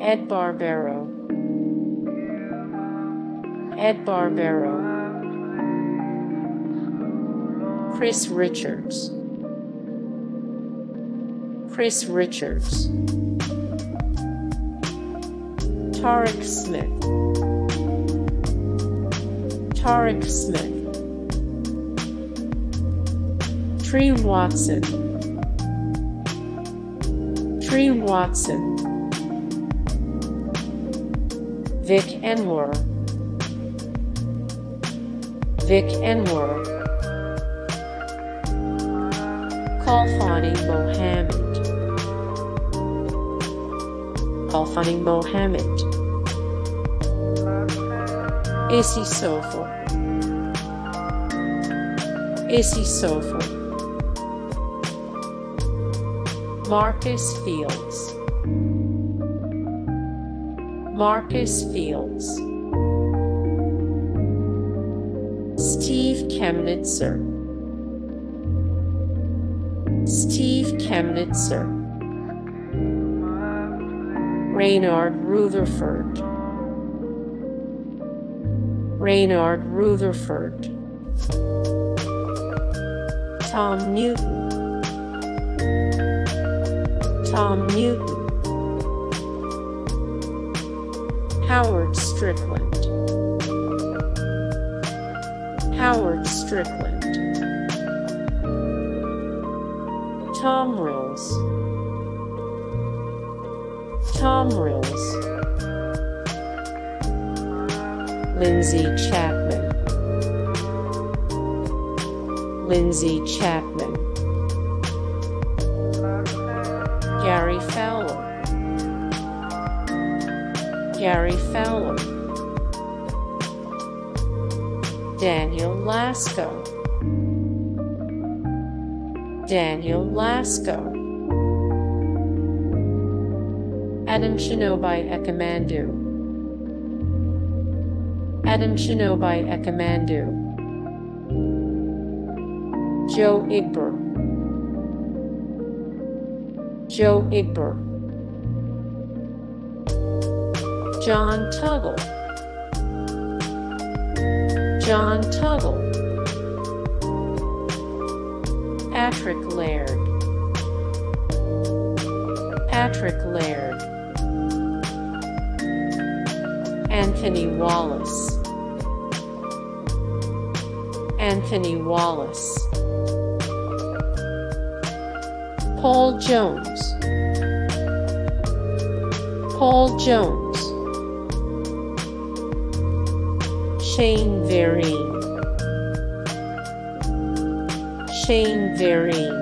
Ed Barbero. Ed Barbero. Chris Richards. Chris Richards. Tarik Smith. Tarik Smith. Tre Watson. Tre Watson. Vic Enwere. Vic Enwere. Khalfani Muhammad. Khalfani Muhammad. Isi Sofele. Isi Sofele. Marcus Fields. Marcus Fields. Steve Kemnitzer. Steve Kemnitzer. Reynard Rutherford. Reynard Rutherford. Tom Newton. Tom Newton. Howard Strickland. Howard Strickland. Tom Relles. Tom Relles. Lindsey Chapman. Lindsey Chapman. Gary Fowler. Daniel Lasco. Daniel Lasco. Adimchinobi Echemandu. Adam Shinobi Ekamandu. Joe Igber. Joe Igber. John Tuggle. John Tuggle. Patrick Laird. Patrick Laird. Anthony Wallace. Anthony Wallace. Paul Jones. Paul Jones. Shane Vereen. Shane Vereen.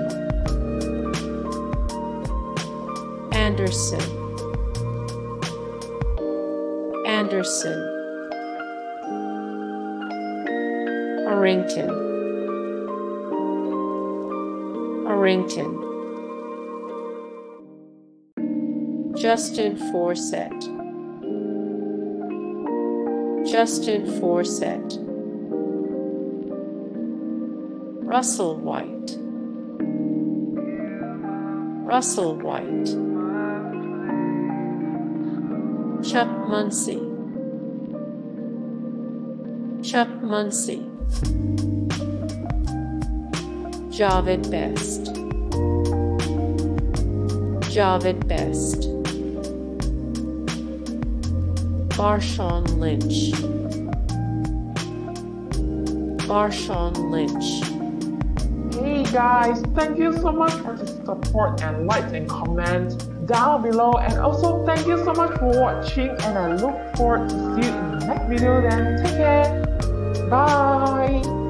Anderson. Anderson. Arrington. Arrington. Justin Forsett. Justin Forsett. Russell White. Russell White. Chuck Muncie. Chuck Muncie. Jahvid Best. Jahvid Best. Marshawn Lynch. Marshawn Lynch. Hey guys, thank you so much for the support and likes and comments down below and also thank you so much for watching and I look forward to see you in the next video then. Take care. Bye.